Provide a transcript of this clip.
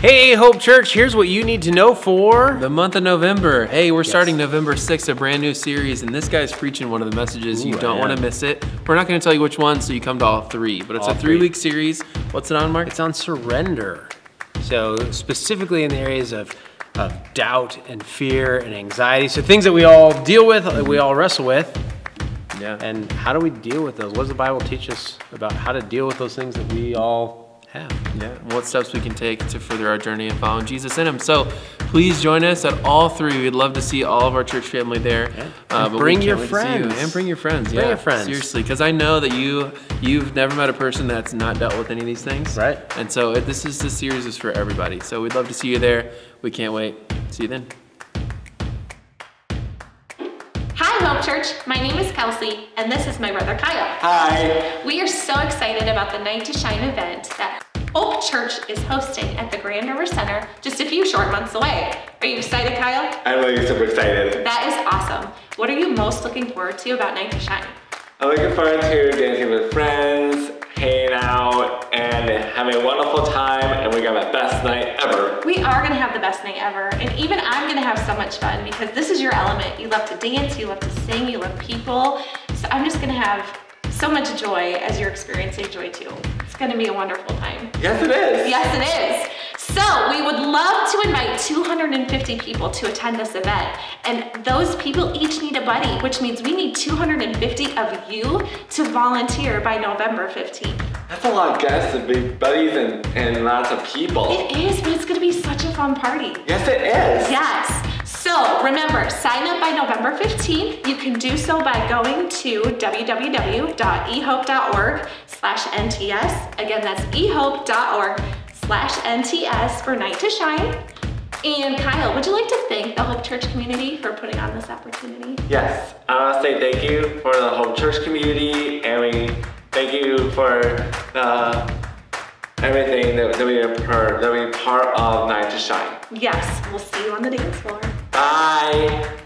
Hey, Hope Church, here's what you need to know for the month of November. Hey, we're yes. starting November 6th, a brand new series, and this guy's preaching one of the messages. Ooh, you don't want to miss it. We're not going to tell you which one, so you come to all three. But it's all a three week series. What's it on, Mark? It's on surrender. So, specifically in the areas of, of doubt and fear and anxiety. So, things that we all deal with, that we all wrestle with. Yeah. And how do we deal with those? What does the Bible teach us about how to deal with those things that we all have. Yeah, what steps we can take to further our journey and following Jesus in Him. So please join us at all three. We'd love to see all of our church family there. Yeah. Uh, bring your friends. You. And bring your friends. Bring yeah, your friends. Seriously, because I know that you you've never met a person that's not dealt with any of these things. Right. And so it, this is this series is for everybody. So we'd love to see you there. We can't wait. See you then. Church. My name is Kelsey, and this is my brother Kyle. Hi. We are so excited about the Night to Shine event that Hope Church is hosting at the Grand River Center just a few short months away. Are you excited, Kyle? I'm really super excited. That is awesome. What are you most looking forward to about Night to Shine? I'm looking forward to dancing with friends, hanging out, and having a wonderful time, best night ever. We are gonna have the best night ever, and even I'm gonna have so much fun because this is your element. You love to dance, you love to sing, you love people. So I'm just gonna have so much joy as you're experiencing joy too. It's gonna be a wonderful time. Yes, it is. Yes, it is. So we would love to invite 250 people to attend this event. And those people each need a buddy, which means we need 250 of you to volunteer by November 15th. That's a lot of guests and big buddies and, and lots of people. It is, but it's gonna be such a fun party. Yes, it is. Yes. So remember, sign up by November 15th. You can do so by going to www.ehope.org slash NTS. Again, that's ehope.org slash NTS for Night to Shine. And Kyle, would you like to thank the Hope Church community for putting on this opportunity? Yes, I want to say thank you for the Hope Church community and we thank you for the, everything that, that, we are part, that we are part of Night to Shine. Yes, we'll see you on the dance floor. Bye.